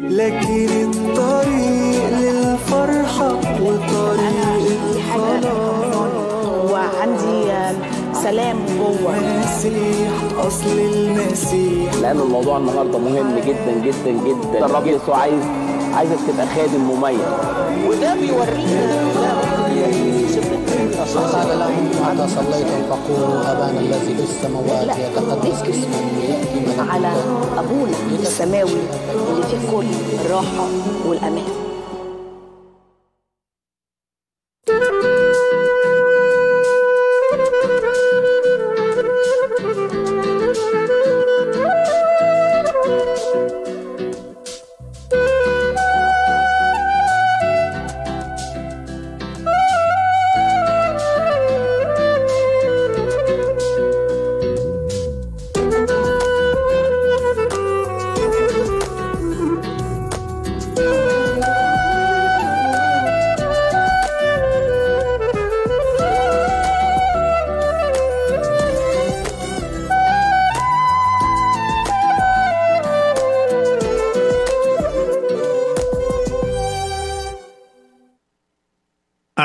لكن الطريق للفرحة وطريق الخلاص. وعندي سلام جوه. مسيح أصل المسيح. لأن الموضوع النهارده مهم جدا جدا جدا. الرب يسوع عايز عايزك تبقى خادم مميز. وده بيورينا قال لهم متى صليتم فقولوا ابانا الذي في السماوات يتقدس ملكوتك على ابونا السماوي اللي فيه كل الراحة والأمان.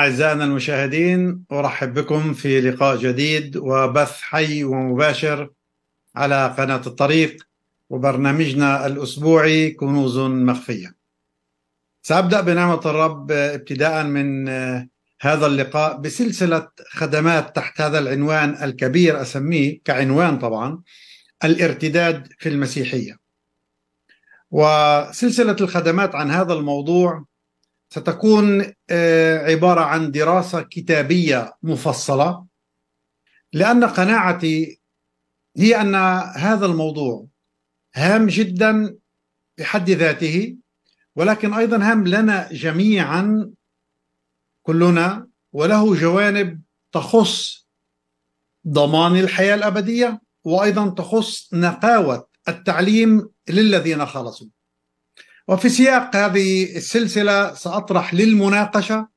أعزائنا المشاهدين أرحب بكم في لقاء جديد وبث حي ومباشر على قناة الطريق وبرنامجنا الأسبوعي كنوز مخفية. سأبدأ بنعمة الرب ابتداء من هذا اللقاء بسلسلة خدمات تحت هذا العنوان الكبير أسميه كعنوان طبعا الارتداد في المسيحية. وسلسلة الخدمات عن هذا الموضوع ستكون عبارة عن دراسة كتابية مفصلة لأن قناعتي هي أن هذا الموضوع هام جدا بحد ذاته ولكن أيضا هام لنا جميعا كلنا وله جوانب تخص ضمان الحياة الأبدية وأيضا تخص نقاوة التعليم للذين خلصوا. وفي سياق هذه السلسلة سأطرح للمناقشة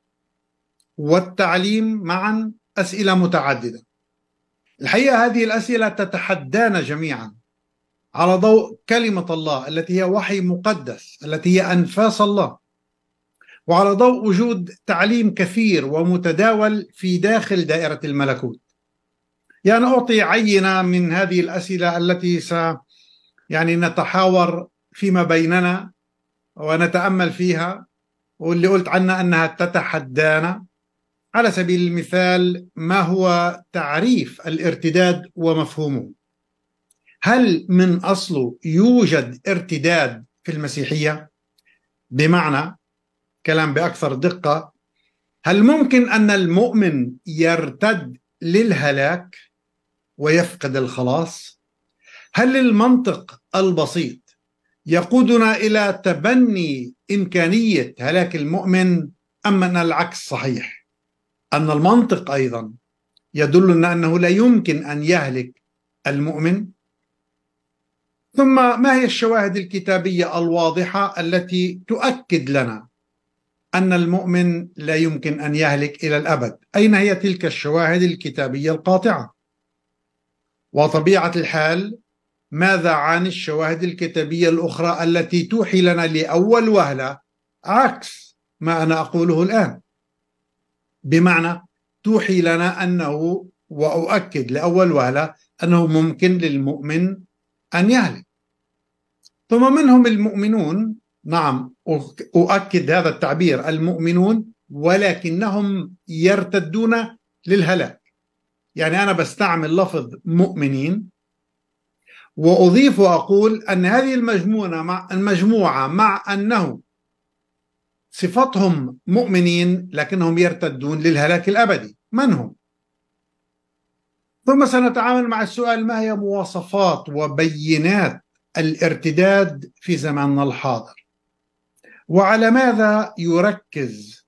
والتعليم معا أسئلة متعددة. الحقيقة هذه الأسئلة تتحدانا جميعا على ضوء كلمة الله التي هي وحي مقدس التي هي أنفاس الله وعلى ضوء وجود تعليم كثير ومتداول في داخل دائرة الملكوت. يعني أعطي عينة من هذه الأسئلة التي س يعني نتحاور فيما بيننا ونتأمل فيها واللي قلت عنها أنها تتحدانا. على سبيل المثال ما هو تعريف الارتداد ومفهومه؟ هل من اصله يوجد ارتداد في المسيحية؟ بمعنى كلام بأكثر دقة هل ممكن أن المؤمن يرتد للهلاك ويفقد الخلاص؟ هل المنطق البسيط يقودنا إلى تبني إمكانية هلاك المؤمن أم أن العكس صحيح؟ أن المنطق أيضا يدلنا أنه لا يمكن أن يهلك المؤمن. ثم ما هي الشواهد الكتابية الواضحة التي تؤكد لنا أن المؤمن لا يمكن أن يهلك إلى الأبد؟ أين هي تلك الشواهد الكتابية القاطعة؟ وطبيعة الحال ماذا عن الشواهد الكتابية الأخرى التي توحي لنا لأول وهلة؟ عكس ما أنا أقوله الآن. بمعنى توحي لنا أنه وأؤكد لأول وهلة أنه ممكن للمؤمن أن يهلك. ثم منهم المؤمنون نعم أؤكد هذا التعبير المؤمنون ولكنهم يرتدون للهلاك. يعني أنا بستعمل لفظ مؤمنين وأضيف وأقول أن هذه المجموعة مع المجموعة مع أنه صفتهم مؤمنين لكنهم يرتدون للهلاك الأبدي. من هم؟ ثم سنتعامل مع السؤال ما هي مواصفات وبينات الارتداد في زماننا الحاضر؟ وعلى ماذا يركز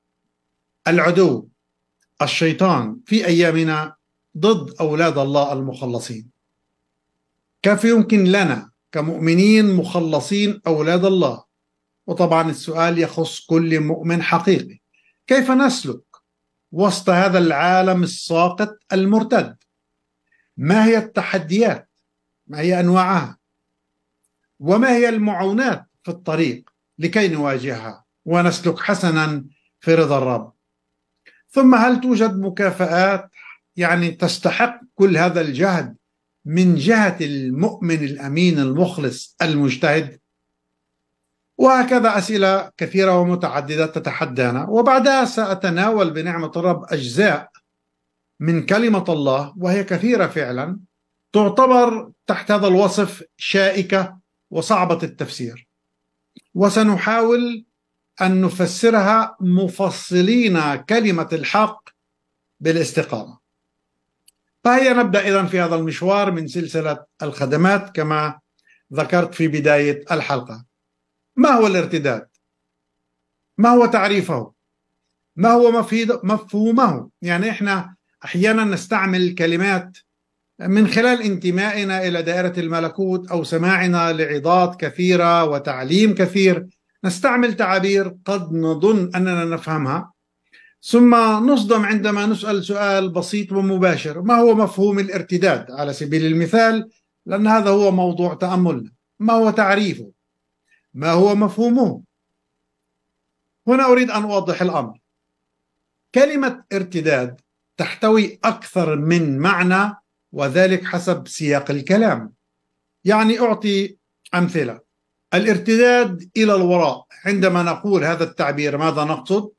العدو الشيطان في أيامنا ضد أولاد الله المخلصين؟ كيف يمكن لنا كمؤمنين مخلصين أولاد الله؟ وطبعا السؤال يخص كل مؤمن حقيقي. كيف نسلك وسط هذا العالم الساقط المرتد؟ ما هي التحديات؟ ما هي أنواعها؟ وما هي المعونات في الطريق لكي نواجهها ونسلك حسنا في رضا الرب؟ ثم هل توجد مكافآت يعني تستحق كل هذا الجهد من جهة المؤمن الأمين المخلص المجتهد. وهكذا أسئلة كثيرة ومتعددة تتحدانا. وبعدها سأتناول بنعمة الرب أجزاء من كلمة الله وهي كثيرة فعلا تعتبر تحت هذا الوصف شائكة وصعبة التفسير. وسنحاول أن نفسرها مفصلين كلمة الحق بالاستقامة. فهيا نبدأ إذا في هذا المشوار من سلسلة الخدمات كما ذكرت في بداية الحلقة ما هو الارتداد؟ ما هو تعريفه؟ ما هو مفهومه؟ يعني إحنا أحيانا نستعمل كلمات من خلال انتمائنا إلى دائرة الملكوت أو سماعنا لعظات كثيرة وتعليم كثير نستعمل تعابير قد نظن أننا نفهمها ثم نصدم عندما نسأل سؤال بسيط ومباشر. ما هو مفهوم الارتداد؟ على سبيل المثال لأن هذا هو موضوع تأملنا. ما هو تعريفه؟ ما هو مفهومه؟ هنا أريد أن أوضح الأمر. كلمة ارتداد تحتوي أكثر من معنى وذلك حسب سياق الكلام. يعني أعطي أمثلة. الارتداد إلى الوراء. عندما نقول هذا التعبير ماذا نقصد؟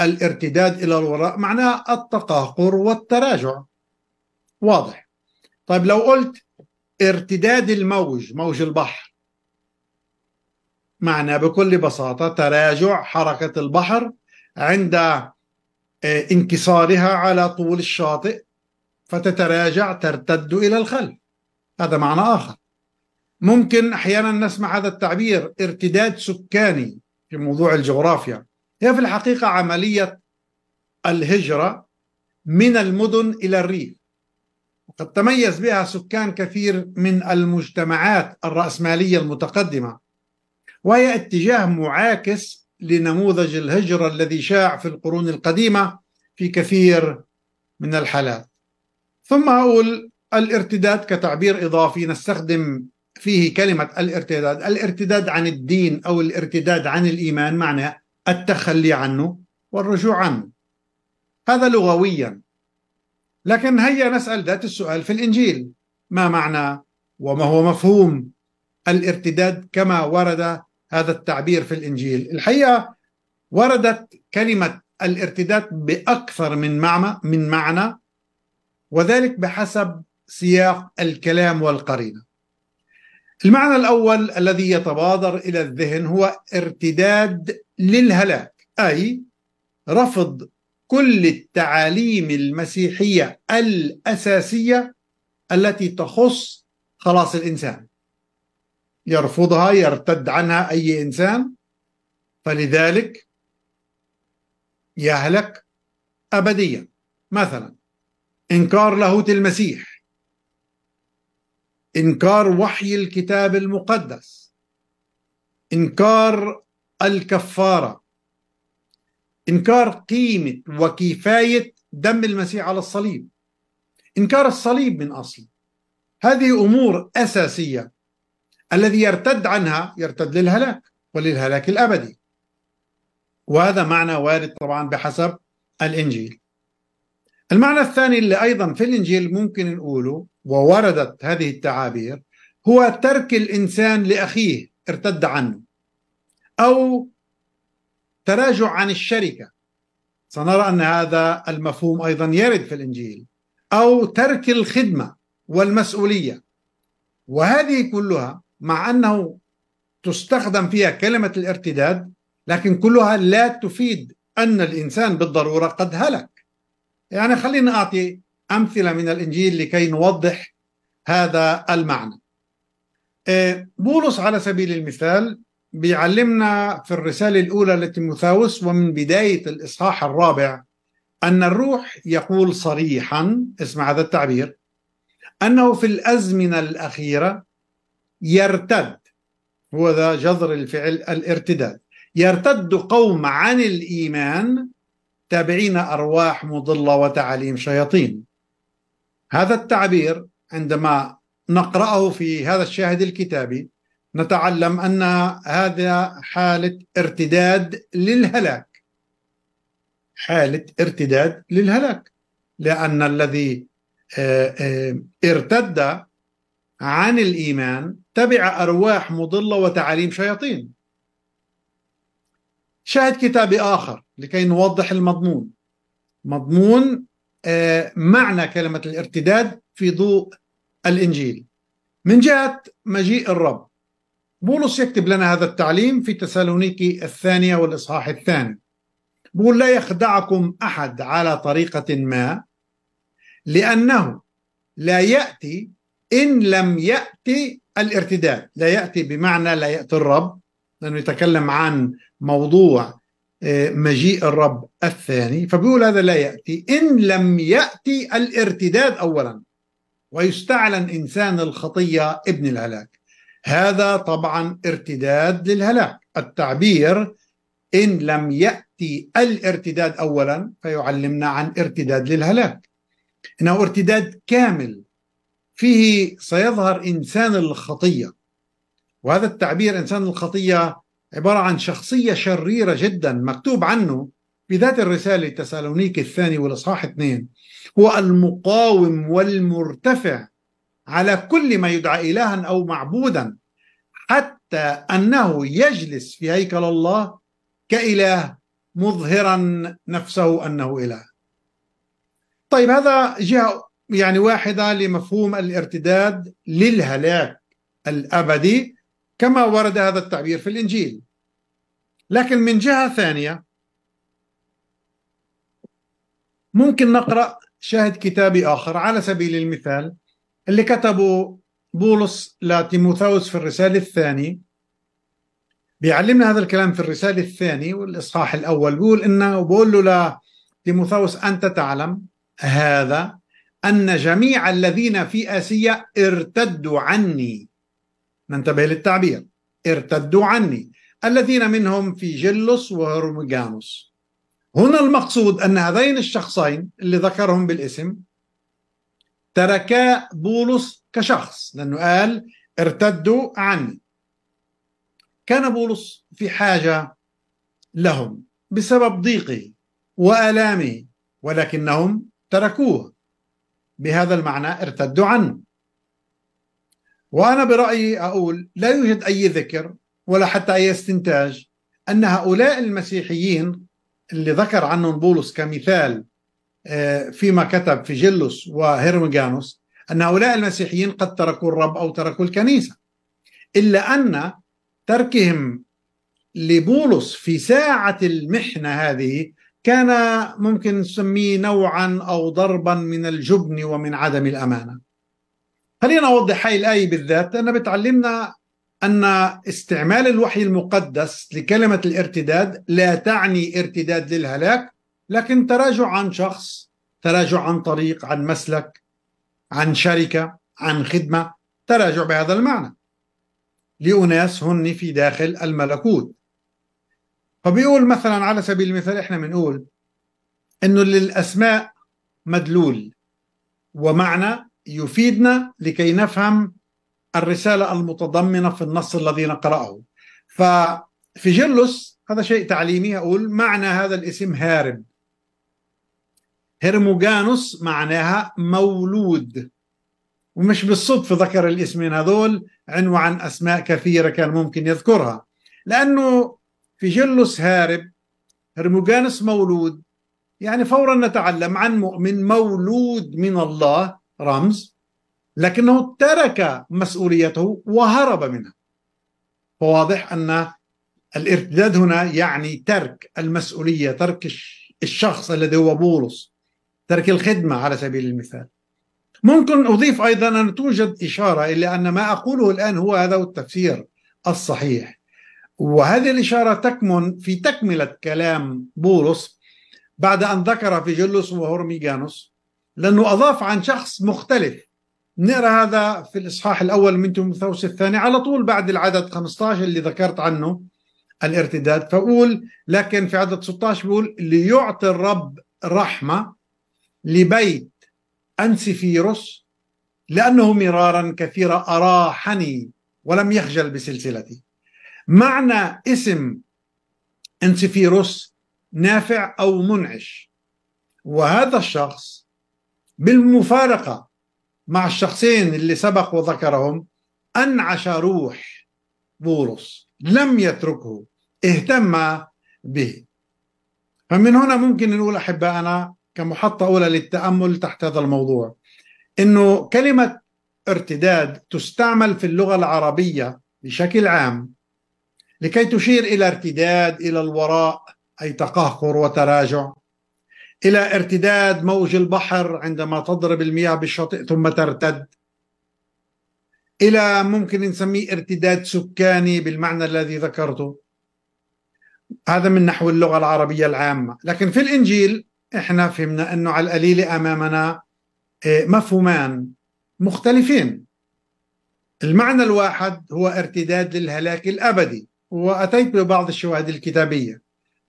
الارتداد إلى الوراء معناه التقهقر والتراجع. واضح. طيب لو قلت ارتداد الموج موج البحر معناه بكل بساطة تراجع حركة البحر عند انكسارها على طول الشاطئ فتتراجع ترتد إلى الخلف. هذا معنى آخر. ممكن أحيانا نسمع هذا التعبير ارتداد سكاني في موضوع الجغرافيا. هي في الحقيقة عملية الهجرة من المدن إلى الريف. وقد تميز بها سكان كثير من المجتمعات الرأسمالية المتقدمة وهي اتجاه معاكس لنموذج الهجرة الذي شاع في القرون القديمة في كثير من الحالات. ثم أقول الارتداد كتعبير إضافي نستخدم فيه كلمة الارتداد. الارتداد عن الدين أو الارتداد عن الإيمان معنى التخلي عنه والرجوع عنه. هذا لغويا. لكن هيا نسأل ذات السؤال في الإنجيل. ما معنى وما هو مفهوم الارتداد كما ورد هذا التعبير في الإنجيل؟ الحقيقة وردت كلمة الارتداد بأكثر من معنى من معنى وذلك بحسب سياق الكلام والقرينة. المعنى الأول الذي يتبادر إلى الذهن هو ارتداد للهلاك أي رفض كل التعاليم المسيحية الأساسية التي تخص خلاص الإنسان. يرفضها يرتد عنها أي إنسان. فلذلك يهلك ابديا. مثلا إنكار لاهوت المسيح. إنكار وحي الكتاب المقدس. إنكار الكفارة. إنكار قيمة وكفاية دم المسيح على الصليب. إنكار الصليب من أصل. هذه أمور أساسية. الذي يرتد عنها يرتد للهلاك وللهلاك الأبدي. وهذا معنى وارد طبعا بحسب الإنجيل. المعنى الثاني اللي أيضا في الإنجيل ممكن نقوله ووردت هذه التعابير هو ترك الإنسان لأخيه ارتد عنه. أو تراجع عن الشركة. سنرى أن هذا المفهوم أيضا يرد في الإنجيل. أو ترك الخدمة والمسؤولية. وهذه كلها مع أنه تستخدم فيها كلمة الارتداد لكن كلها لا تفيد أن الإنسان بالضرورة قد هلك. يعني خلينا أعطي أمثلة من الإنجيل لكي نوضح هذا المعنى. آه، بولس على سبيل المثال بيعلمنا في الرسالة الأولى لتيموثاوس ومن بداية الإصحاح الرابع أن الروح يقول صريحا اسمع هذا التعبير أنه في الأزمنة الأخيرة يرتد هو ذا جذر الفعل الارتداد يرتد قوم عن الإيمان تابعين أرواح مضلة وتعاليم شياطين. هذا التعبير عندما نقرأه في هذا الشاهد الكتابي نتعلم أن هذا حالة ارتداد للهلاك. حالة ارتداد للهلاك. لأن الذي آه، آه، ارتد عن الإيمان تبع أرواح مضلة وتعاليم شياطين. شاهد كتابي آخر لكي نوضح المضمون. مضمون آه، معنى كلمة الارتداد في ضوء الإنجيل. من جهة مجيء الرب. بولس يكتب لنا هذا التعليم في تسالونيكي الثانية والإصحاح الثاني. بقول لا يخدعكم أحد على طريقة ما لأنه لا يأتي إن لم يأتي الارتداد. لا يأتي بمعنى لا يأتي الرب لأنه يتكلم عن موضوع آه، مجيء الرب الثاني. فبيقول هذا لا يأتي إن لم يأتي الارتداد أولا ويستعلن إنسان الخطية ابن الهلاك. هذا طبعا ارتداد للهلاك. التعبير إن لم يأتي الارتداد أولا فيعلمنا عن ارتداد للهلاك. إنه ارتداد كامل. فيه سيظهر إنسان الخطية. وهذا التعبير إنسان الخطية عبارة عن شخصية شريرة جدا مكتوب عنه في ذات الرسالة تسالونيك الثاني والإصحاح اثنين. هو المقاوم والمرتفع. على كل ما يدعى إلها أو معبودا حتى أنه يجلس في هيكل الله كإله مظهرا نفسه أنه إله. طيب هذا جهة يعني واحدة لمفهوم الارتداد للهلاك الأبدي كما ورد هذا التعبير في الإنجيل. لكن من جهة ثانية ممكن نقرأ شاهد كتابي آخر على سبيل المثال. اللي كتبه بولس لتيموثاوس في الرسالة الثانية. بيعلمنا هذا الكلام في الرسالة الثانية والإصحاح الأول. بيقول إنه بقول له لتيموثاوس أنت تعلم هذا أن جميع الذين في آسيا ارتدوا عني. ننتبه للتعبير. ارتدوا عني. الذين منهم في جلس وهرمجانوس هنا المقصود أن هذين الشخصين اللي ذكرهم بالاسم تركا بولس كشخص لأنه قال ارتدوا عني. كان بولس في حاجة لهم بسبب ضيقه وآلامه ولكنهم تركوه. بهذا المعنى ارتدوا عنه. وأنا برأيي أقول لا يوجد أي ذكر ولا حتى أي استنتاج أن هؤلاء المسيحيين اللي ذكر عنهم بولس كمثال فيما كتب في جلس وهرمجانوس أن هؤلاء المسيحيين قد تركوا الرب أو تركوا الكنيسة إلا أن تركهم لبولس في ساعة المحنة هذه كان ممكن نسميه نوعا أو ضربا من الجبن ومن عدم الأمانة. خلينا أوضح هاي الآية بالذات لأنها بتعلمنا أن استعمال الوحي المقدس لكلمة الارتداد لا تعني ارتداد للهلاك لكن تراجع عن شخص تراجع عن طريق عن مسلك عن شركة عن خدمة تراجع بهذا المعنى. لأناس هن في داخل الملكوت. فبيقول مثلا على سبيل المثال إحنا بنقول إنه للأسماء مدلول ومعنى يفيدنا لكي نفهم الرسالة المتضمنة في النص الذي نقرأه ففي جلس هذا شيء تعليمي أقول معنى هذا الاسم هارب. هرموغانوس معناها مولود. ومش بالصدفة ذكر الاسمين هذول عنوة عن أسماء كثيرة كان ممكن يذكرها. لأنه في جلس هارب هرموغانوس مولود. يعني فورا نتعلم عن مؤمن مولود من الله رمز لكنه ترك مسؤوليته وهرب منها. فواضح أن الارتداد هنا يعني ترك المسؤولية ترك الشخص الذي هو بولس. ترك الخدمة على سبيل المثال. ممكن أضيف أيضا أن توجد إشارة إلى أن ما أقوله الآن هو هذا التفسير الصحيح. وهذه الإشارة تكمن في تكملة كلام بولس بعد أن ذكر في جلس وهرميجانوس لأنه أضاف عن شخص مختلف. نقرأ هذا في الإصحاح الأول من تيموثاوس الثاني على طول بعد العدد 15 اللي ذكرت عنه الارتداد. فأقول لكن في عدد 16 بيقول ليعطي الرب رحمة لبيت أنسفيروس لأنه مرارا كثيرا أراحني ولم يخجل بسلسلته معنى اسم أنسفيروس نافع أو منعش وهذا الشخص بالمفارقة مع الشخصين اللي سبق وذكرهم أنعش روح بولس لم يتركه اهتم به. فمن هنا ممكن نقول أحبائنا كمحطة أولى للتأمل تحت هذا الموضوع. أنه كلمة ارتداد تستعمل في اللغة العربية بشكل عام لكي تشير إلى ارتداد إلى الوراء أي تقهقر وتراجع إلى ارتداد موج البحر عندما تضرب المياه بالشاطئ ثم ترتد إلى ممكن نسميه ارتداد سكاني بالمعنى الذي ذكرته. هذا من نحو اللغة العربية العامة. لكن في الإنجيل إحنا فهمنا أنه على القليل أمامنا مفهومان مختلفين. المعنى الواحد هو ارتداد للهلاك الأبدي وأتيت ببعض الشواهد الكتابية.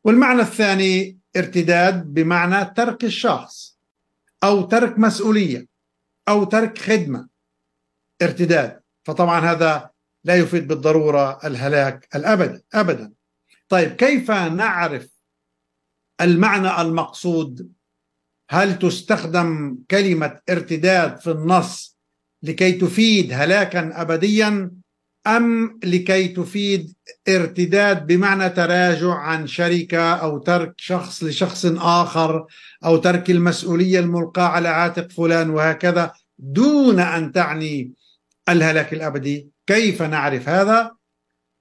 والمعنى الثاني ارتداد بمعنى ترك الشخص أو ترك مسؤولية أو ترك خدمة. ارتداد. فطبعا هذا لا يفيد بالضرورة الهلاك الأبدي أبدا. طيب كيف نعرف المعنى المقصود هل تستخدم كلمة ارتداد في النص لكي تفيد هلاكا أبديا أم لكي تفيد ارتداد بمعنى تراجع عن شركة أو ترك شخص لشخص آخر أو ترك المسؤولية الملقاة على عاتق فلان وهكذا دون أن تعني الهلاك الأبدي كيف نعرف هذا؟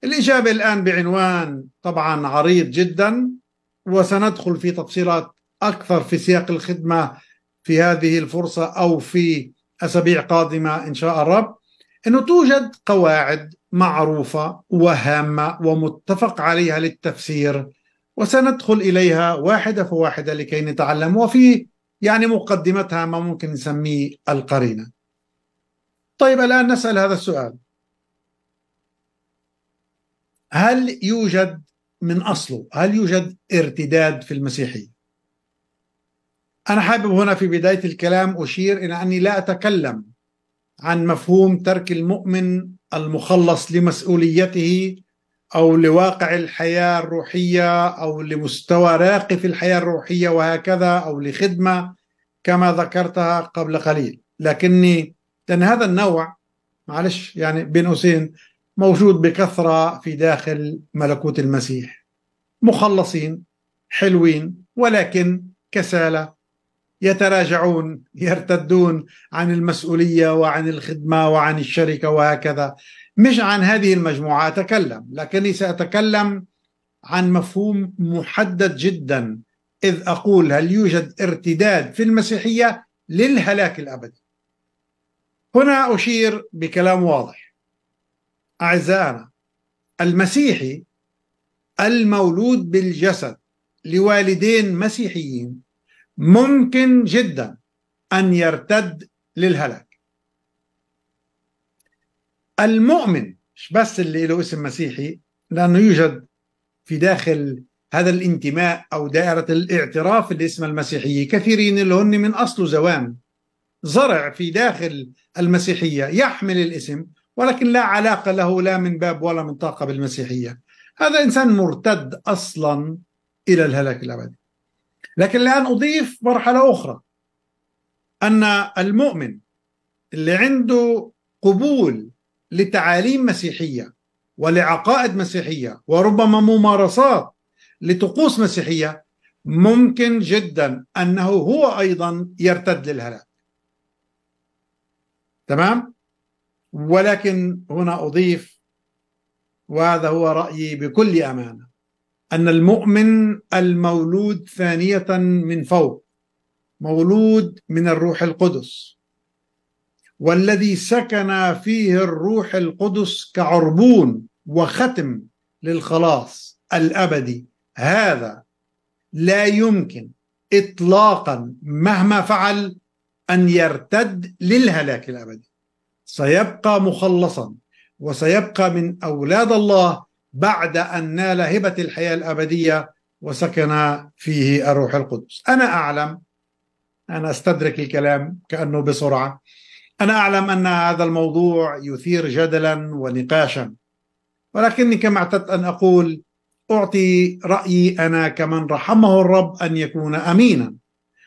الإجابة الآن بعنوان طبعا عريض جدا وسندخل في تفصيلات أكثر في سياق الخدمة في هذه الفرصة أو في أسابيع قادمة إن شاء الرب. أنه توجد قواعد معروفة وهامة ومتفق عليها للتفسير وسندخل إليها واحدة فواحدة لكي نتعلم وفي يعني مقدمتها ما ممكن نسميه القرينة. طيب الآن نسأل هذا السؤال. هل يوجد من أصله. هل يوجد ارتداد في المسيحية؟ أنا حابب هنا في بداية الكلام أشير إلى أني لا أتكلم عن مفهوم ترك المؤمن المخلص لمسؤوليته أو لواقع الحياة الروحية أو لمستوى راقي في الحياة الروحية وهكذا أو لخدمة كما ذكرتها قبل قليل. لكني لأن هذا النوع معلش يعني بين قوسين موجود بكثرة في داخل ملكوت المسيح. مخلصين حلوين ولكن كسالى. يتراجعون يرتدون عن المسؤولية وعن الخدمة وعن الشركة وهكذا. مش عن هذه المجموعة أتكلم لكني سأتكلم عن مفهوم محدد جدا. إذ أقول هل يوجد ارتداد في المسيحية للهلاك الأبدي؟ هنا أشير بكلام واضح. أعزائنا المسيحي المولود بالجسد لوالدين مسيحيين ممكن جدا أن يرتد للهلاك. المؤمن مش بس اللي له اسم مسيحي لأنه يوجد في داخل هذا الانتماء أو دائرة الاعتراف اللي اسمها المسيحية. كثيرين اللي هن من أصل زوان زرع في داخل المسيحية يحمل الاسم ولكن لا علاقة له لا من باب ولا من طاقة بالمسيحية. هذا إنسان مرتد أصلا إلى الهلاك الأبدي. لكن الآن أضيف مرحلة أخرى أن المؤمن اللي عنده قبول لتعاليم مسيحية ولعقائد مسيحية وربما ممارسات لطقوس مسيحية ممكن جدا أنه هو أيضا يرتد للهلاك. تمام؟ ولكن هنا أضيف وهذا هو رأيي بكل أمانة أن المؤمن المولود ثانية من فوق مولود من الروح القدس والذي سكن فيه الروح القدس كعربون وختم للخلاص الأبدي. هذا لا يمكن إطلاقا مهما فعل أن يرتد للهلاك الأبدي. سيبقى مخلصا وسيبقى من أولاد الله بعد أن نال هبة الحياة الأبدية وسكن فيه الروح القدس. أنا أعلم أنا أستدرك الكلام كأنه بسرعة أنا أعلم أن هذا الموضوع يثير جدلا ونقاشا. ولكني كما اعتدت أن أقول أعطي رأيي أنا كمن رحمه الرب أن يكون أمينا.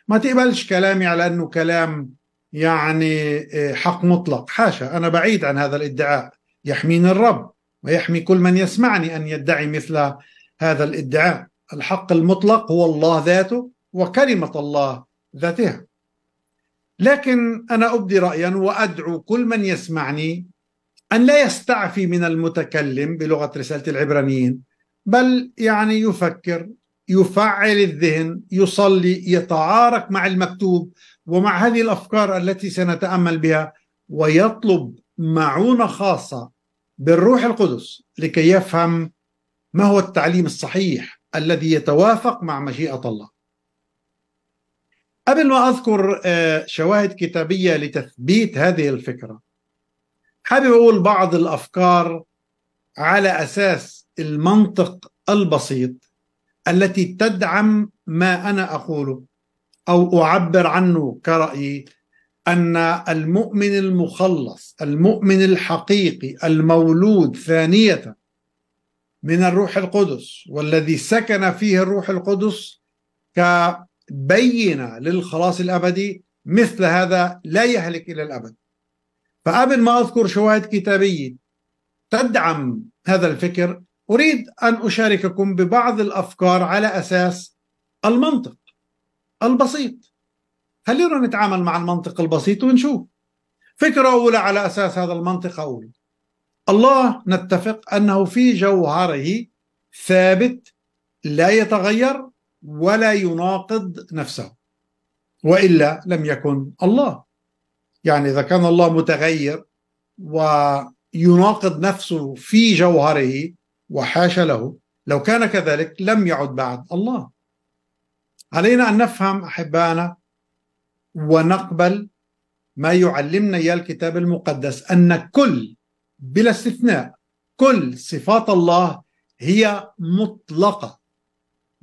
ما تقبلش كلامي على أنه كلام يعني حق مطلق. حاشا أنا بعيد عن هذا الادعاء. يحميني الرب ويحمي كل من يسمعني أن يدعي مثل هذا الادعاء. الحق المطلق هو الله ذاته وكلمة الله ذاتها. لكن أنا أبدي رأيا وأدعو كل من يسمعني أن لا يستعفي من المتكلم بلغة رسالة العبرانيين بل يعني يفكر يفعل الذهن يصلي يتعارك مع المكتوب ومع هذه الأفكار التي سنتأمل بها ويطلب معونة خاصة بالروح القدس لكي يفهم ما هو التعليم الصحيح الذي يتوافق مع مشيئة الله. قبل ما أذكر شواهد كتابية لتثبيت هذه الفكرة حابب أقول بعض الأفكار على أساس المنطق البسيط التي تدعم ما أنا أقوله أو أعبر عنه كرأيي أن المؤمن المخلص المؤمن الحقيقي المولود ثانية من الروح القدس والذي سكن فيه الروح القدس كبينة للخلاص الأبدي مثل هذا لا يهلك إلى الأبد. فقبل ما أذكر شواهد كتابية تدعم هذا الفكر أريد أن أشارككم ببعض الأفكار على أساس المنطق البسيط. خلينا نتعامل مع المنطق البسيط ونشوف. فكرة أولى على أساس هذا المنطق أقول الله نتفق أنه في جوهره ثابت لا يتغير ولا يناقض نفسه وإلا لم يكن الله. يعني إذا كان الله متغير ويناقض نفسه في جوهره وحاش له. لو كان كذلك لم يعد بعد الله. علينا أن نفهم احبائنا ونقبل ما يعلمنا إياه الكتاب المقدس أن كل بلا استثناء كل صفات الله هي مطلقة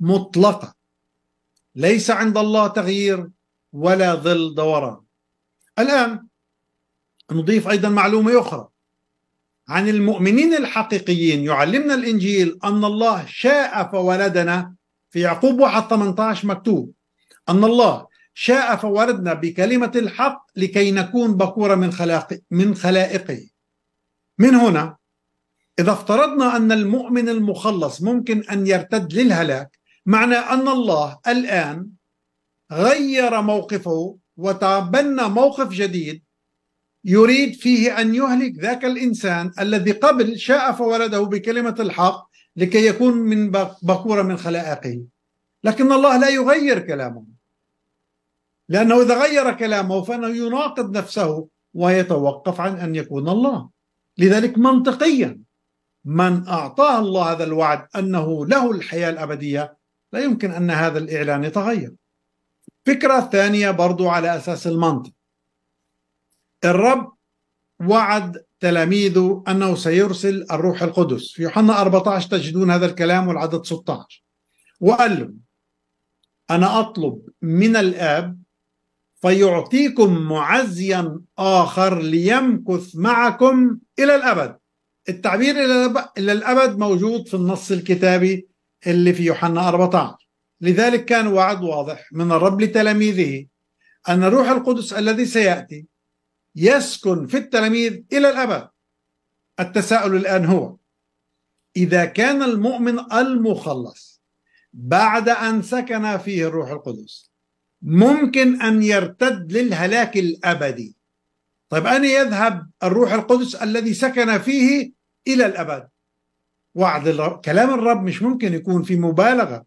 مطلقة. ليس عند الله تغيير ولا ظل دوران. الآن نضيف أيضا معلومة أخرى. عن المؤمنين الحقيقيين. يعلمنا الإنجيل أن الله شاء فولدنا في يعقوب 1 18 مكتوب أن الله شاء فولدنا بكلمة الحق لكي نكون بكورا من خلاق من خلائقه. من هنا إذا افترضنا أن المؤمن المخلص ممكن أن يرتد للهلاك معنى أن الله الآن غير موقفه وتبنى موقف جديد يريد فيه أن يهلك ذاك الإنسان الذي قبل شاء فولده بكلمة الحق لكي يكون من بكوره من خلائقه. لكن الله لا يغير كلامه. لأنه إذا غير كلامه فإنه يناقض نفسه ويتوقف عن أن يكون الله. لذلك منطقيا من أعطاه الله هذا الوعد أنه له الحياة الأبدية لا يمكن أن هذا الإعلان يتغير. فكرة ثانية برضو على أساس المنطق. الرب وعد تلاميذه أنه سيرسل الروح القدس. في يوحنا 14 تجدون هذا الكلام والعدد 16 وقال لهم أنا أطلب من الآب فيعطيكم معزيا آخر ليمكث معكم إلى الأبد. التعبير إلى الأبد موجود في النص الكتابي اللي في يوحنا 14 لذلك كان وعد واضح من الرب لتلاميذه أن الروح القدس الذي سيأتي يسكن في التلاميذ إلى الأبد. التساؤل الآن هو إذا كان المؤمن المخلص بعد أن سكن فيه الروح القدس ممكن أن يرتد للهلاك الأبدي. طيب أين يذهب الروح القدس الذي سكن فيه إلى الأبد؟ وعد الرب كلام الرب مش ممكن يكون في مبالغة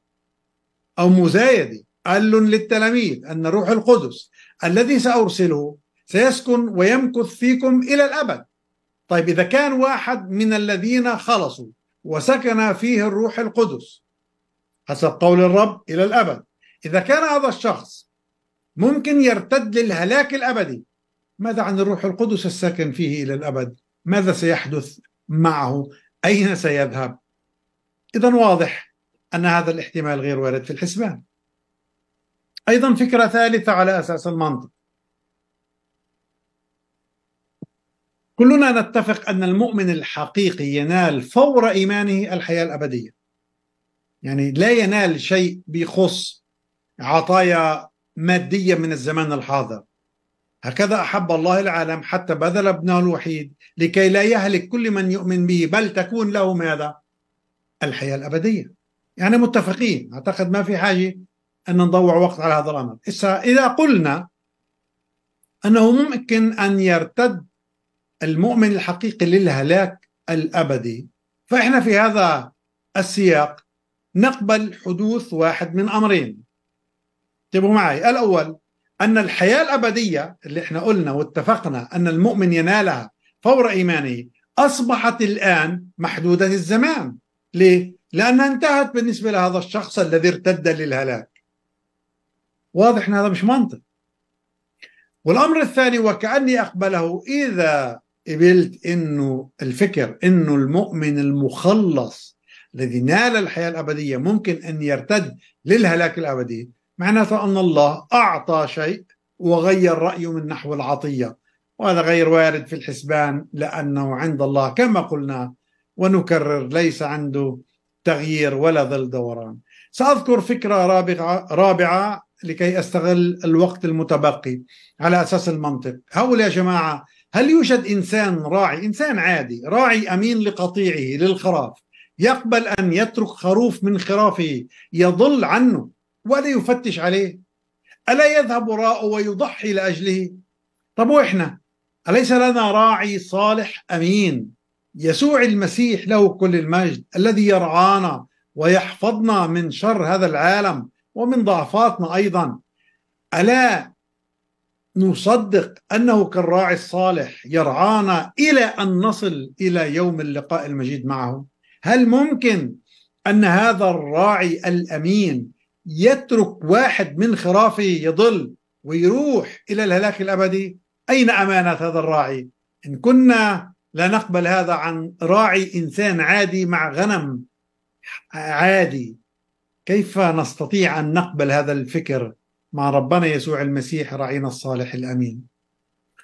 أو مزايدة. قال للتلاميذ أن الروح القدس الذي سأرسله سيسكن ويمكث فيكم إلى الأبد. طيب إذا كان واحد من الذين خلصوا وسكن فيه الروح القدس حسب قول الرب إلى الأبد. إذا كان هذا الشخص ممكن يرتد للهلاك الأبدي ماذا عن الروح القدس الساكن فيه إلى الأبد؟ ماذا سيحدث معه؟ أين سيذهب؟ إذا واضح أن هذا الاحتمال غير وارد في الحسبان. أيضا فكرة ثالثة على أساس المنطق. كلنا نتفق أن المؤمن الحقيقي ينال فور إيمانه الحياة الأبدية. يعني لا ينال شيء بيخص عطايا مادية من الزمان الحاضر. هكذا أحب الله العالم حتى بذل ابنه الوحيد لكي لا يهلك كل من يؤمن به بل تكون له ماذا؟ الحياة الأبدية. يعني متفقين. أعتقد ما في حاجة أن نضوع وقت على هذا الأمر. إذا قلنا أنه ممكن أن يرتد المؤمن الحقيقي للهلاك الأبدي. فإحنا في هذا السياق نقبل حدوث واحد من أمرين. انتبهوا معي. الأول أن الحياة الأبدية اللي إحنا قلنا واتفقنا أن المؤمن ينالها فور إيمانه أصبحت الآن محدودة الزمان. ليه؟ لأنها انتهت بالنسبة لهذا الشخص الذي ارتد للهلاك. واضح أن هذا مش منطق. والأمر الثاني وكأني أقبله إذا قبلت أنه الفكر أنه المؤمن المخلص الذي نال الحياة الأبدية ممكن أن يرتد للهلاك الأبدي معناته أن الله أعطى شيء وغير رأيه من نحو العطية. وهذا غير وارد في الحسبان لأنه عند الله كما قلنا ونكرر ليس عنده تغيير ولا ظل دوران. سأذكر فكرة رابعة, رابعة لكي أستغل الوقت المتبقي على أساس المنطق. هؤلاء يا جماعة هل يوجد إنسان راعي إنسان عادي راعي أمين لقطيعه للخراف يقبل أن يترك خروف من خرافه يضل عنه ولا يفتش عليه؟ ألا يذهب وراءه ويضحي لأجله؟ طب وإحنا؟ أليس لنا راعي صالح أمين؟ يسوع المسيح له كل المجد الذي يرعانا ويحفظنا من شر هذا العالم ومن ضعفاتنا أيضا. ألا نصدق أنه كالراعي الصالح يرعانا إلى أن نصل إلى يوم اللقاء المجيد معه. هل ممكن أن هذا الراعي الأمين يترك واحد من خرافه يضل ويروح إلى الهلاك الأبدي؟ أين أمانة هذا الراعي؟ إن كنا لا نقبل هذا عن راعي إنسان عادي مع غنم عادي كيف نستطيع أن نقبل هذا الفكر مع ربنا يسوع المسيح راعينا الصالح الأمين.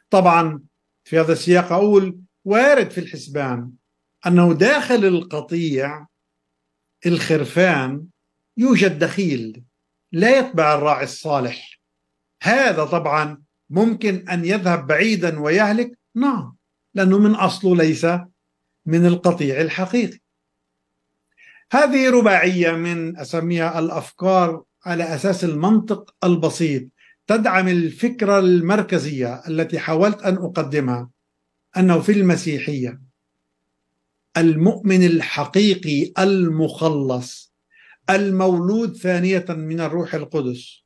طبعا في هذا السياق أقول وارد في الحسبان أنه داخل القطيع الخرفان يوجد دخيل لا يتبع الراعي الصالح. هذا طبعا ممكن أن يذهب بعيدا ويهلك؟ نعم لأنه من أصله ليس من القطيع الحقيقي. هذه رباعية من أسميها الأفكار على أساس المنطق البسيط تدعم الفكرة المركزية التي حاولت أن أقدمها أنه في المسيحية. المؤمن الحقيقي المخلص المولود ثانية من الروح القدس.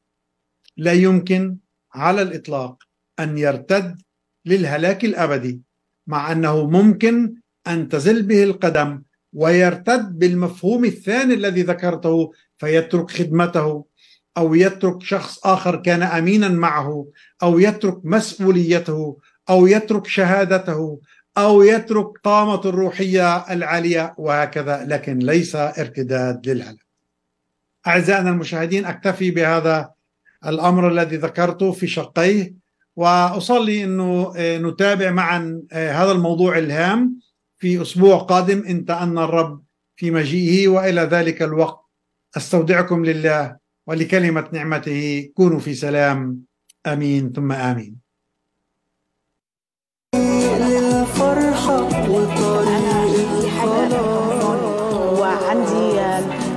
لا يمكن على الإطلاق أن يرتد للهلاك الأبدي مع أنه ممكن أن تزل به القدم ويرتد بالمفهوم الثاني الذي ذكرته فيترك خدمته أو يترك شخص آخر كان أمينا معه أو يترك مسؤوليته أو يترك شهادته أو يترك قامته الروحية العالية وهكذا. لكن ليس ارتداد للهلاك. أعزائنا المشاهدين أكتفي بهذا الأمر الذي ذكرته في شقيه وأصلي إنه نتابع معا هذا الموضوع الهام في أسبوع قادم إن تأنى الرب في مجيئه وإلى ذلك الوقت. أستودعكم لله. ولكلمة نعمته كونوا في سلام. آمين. ثم وطريق حاجة وعندي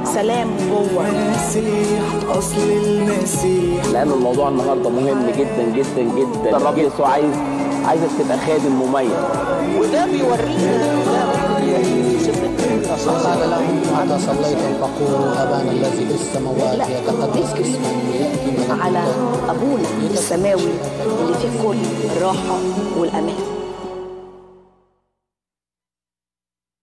سلام جوه. المسيح أصل المسيح لأن الموضوع النهارده مهم جدا جدا جدا. الرب يسوع عايز عايزك تبقى خادم مميز. وده بيورينا قال لهم متى صليتم فقولوا أبانا الذي في السماوات يتقدس يأتي على أبونا السماوي اللي فيه كل الراحة والأمان.